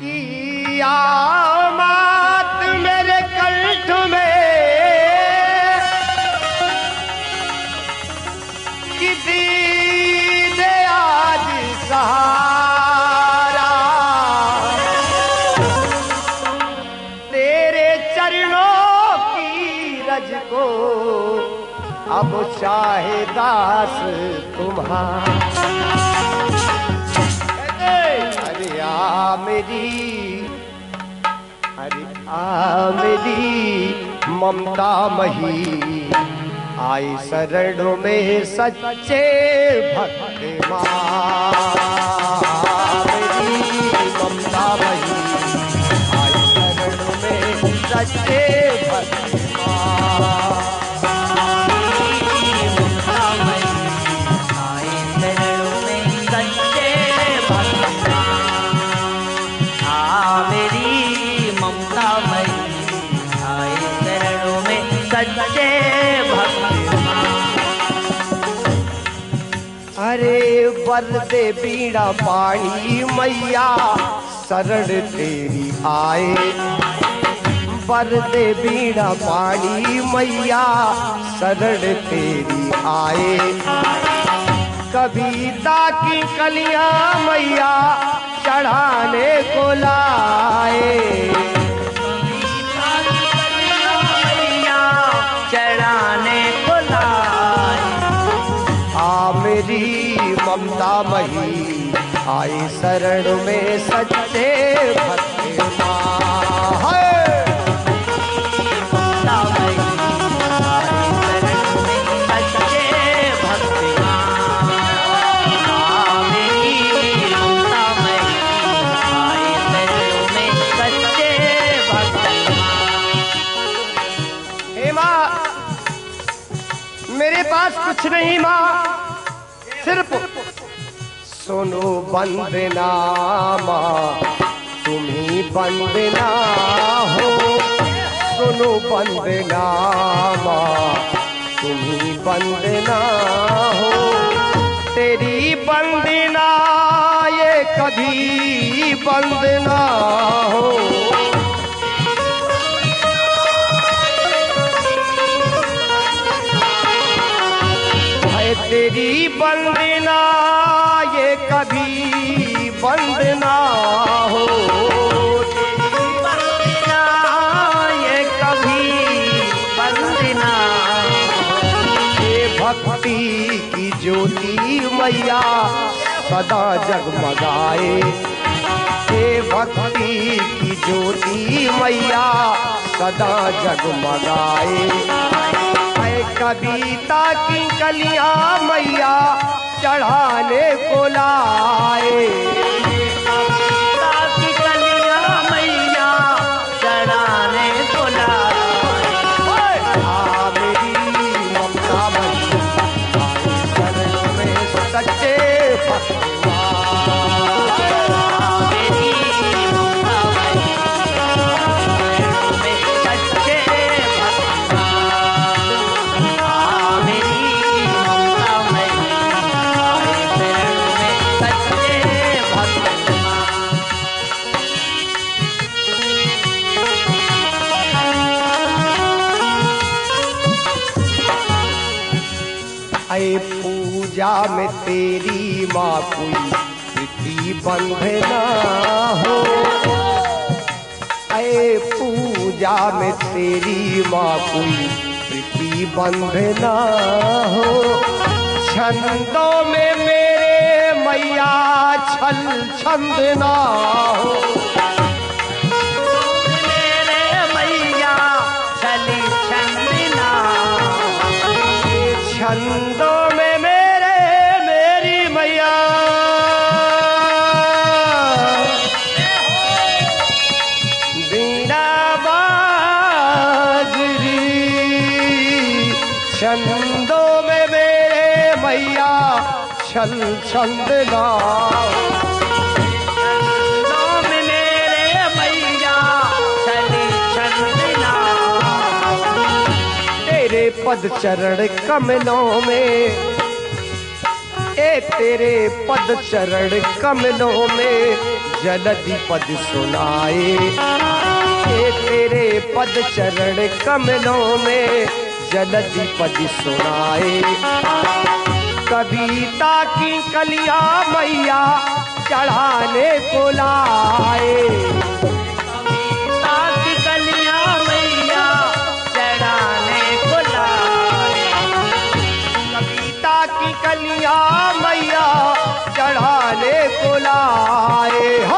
की आमात मेरे में। कि दीदे आज तेरे चरणों की को अब चाहे दास तुम्हारा। मेरी अरे आ मेरी ममता मही आई शरण में सच्चे भक्त माँ अरे बरदे बीड़ा पानी मैया, शरण तेरी आए। बरदे बीड़ा पानी मैया, शरण तेरी आए। कविता की कलियाँ मैया, चढ़ाने को लाए। आई शरण में सच्चे भक्त मेरे पास कुछ नहीं माँ सिर्फ़ सुनो बंदना माँ तुम्ही बंदना हो सुनो बंदना माँ तुम्ही बंदना हो तेरी बंदना ये कभी बंदना हो तेरी बंदना कभी बंद ना हो। ये कभी बंद ना ये भक्ति की ज्योति मैया सदा जगमगाए। ये भक्ति की ज्योति मैया सदा जगमगाए। कविता की कलियाँ मैया चढ़ाने को लाए। की कलियाँ मैया चढ़ाने को लाए। में सच्चे में तेरी माँ कोई प्रीति बंधना हो। ऐ पूजा में तेरी माँ कोई प्रीति बंधना हो। छंदों में मेरे मैया छल छंद ना हो। मेरे मैया चली छंदना छंदों छंदों में मेरे मैया छल छंद छंदों में मेरे मैया चली छंदना तेरे पद चरण कमलों में ए तेरे पद चरण कमलों में जलधि पद सुनाए। ए तेरे पद चरण कमलों में जलधि पद सुनाए। कविता की कलिया मैया चढ़ाने को लाए। ताकि कलियाँ मैया चढ़ाने को लाए। कविता की कलिया मैया चढ़ाने को लाए।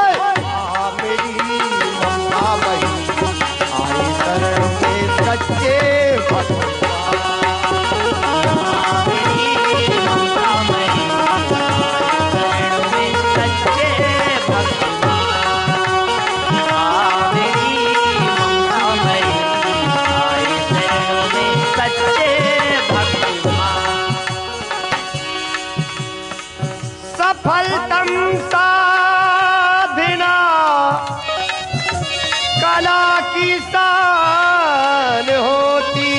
कला की शान होती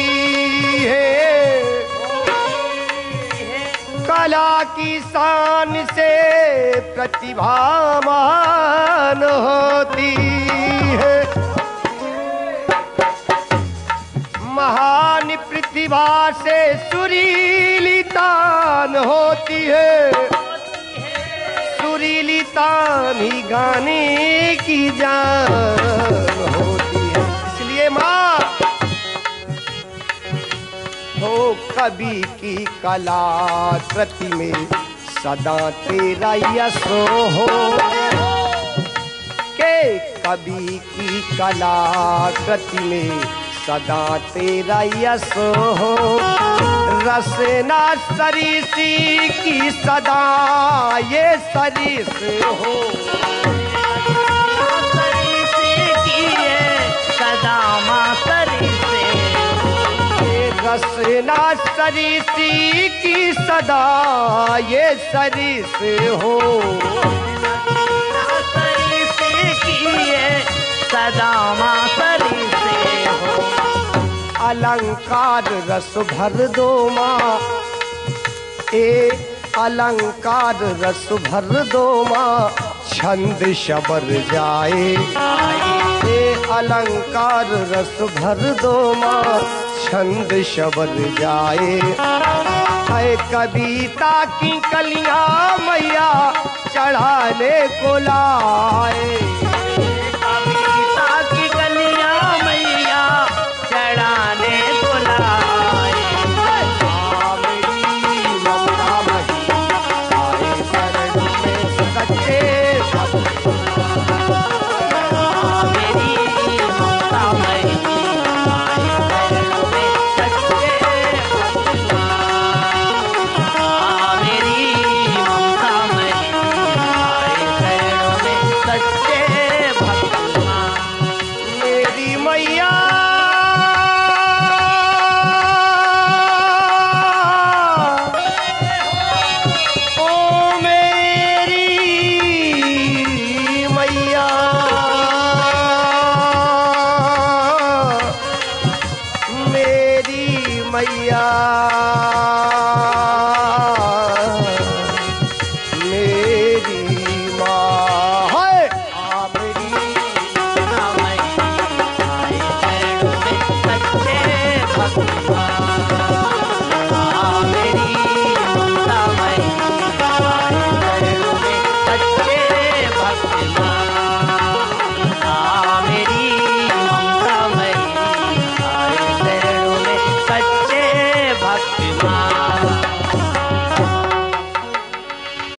है। कला की शान से प्रतिभामान होती है। महान प्रतिभा से सुरीली तान होती है। सुरीली तान ही गाने की जान। हो कवि की कला कृति में सदा तेरा यश हो। के कवि की कला कृति में सदा तेरा यश हो। रसना सरीसी की सदा ये सरीस हो। सदा माँ ये रसना सरीसी की सदा ये सरीस हो। सदा माँ हो। अलंकार रस भर दो माँ। ए अलंकार रस भर दो माँ। छंद शबर जाए। ए अलंकार रस भर दो माँ। छंद शबल जाए। है कविता की कलिया मैया चढ़ाने को लाए।